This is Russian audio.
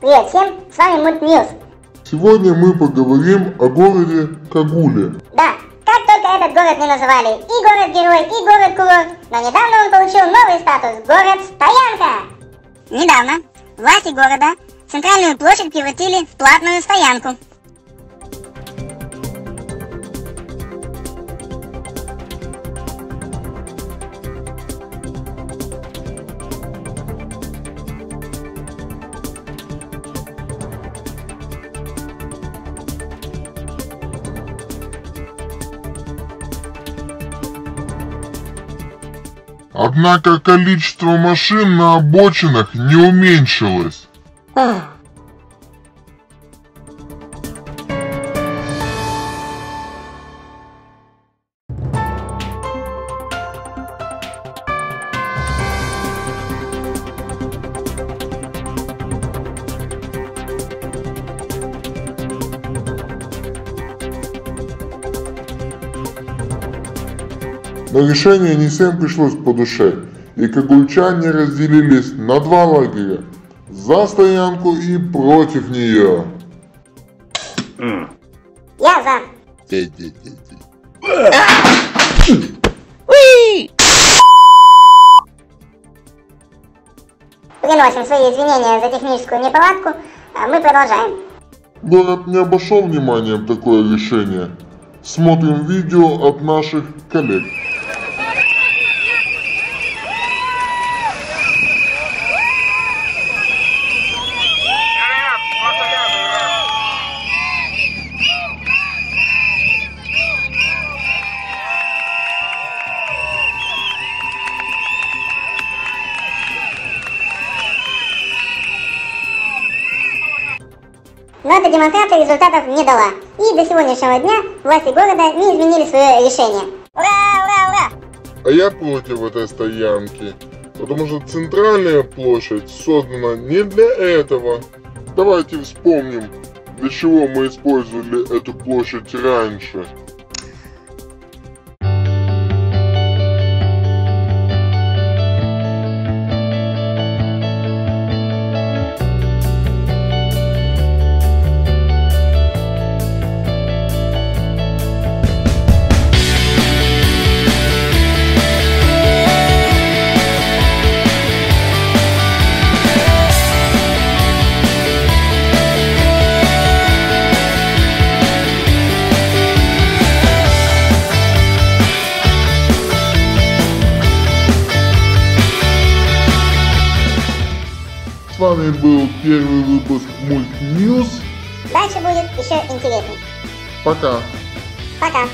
Привет всем, с вами Мульт News. Сегодня мы поговорим о городе Кагуле. Да, как только этот город не называли и город-герой, и город-курорт, но недавно он получил новый статус – город-стоянка. Недавно власти города центральную площадь превратили в платную стоянку. Однако количество машин на обочинах не уменьшилось. Но решение не всем пришлось по душе, и кагульчане разделились на два лагеря – за стоянку и против нее. Я за. Приносим свои извинения за техническую неполадку, а мы продолжаем. Город не обошел вниманием такое решение. Смотрим видео от наших коллег. Но эта демонстрация результатов не дала. И до сегодняшнего дня власти города не изменили свое решение. Ура, ура, ура! А я против этой стоянки, потому что центральная площадь создана не для этого. Давайте вспомним, для чего мы использовали эту площадь раньше. С вами был первый выпуск Мульт News. Дальше будет еще интереснее. Пока. Пока.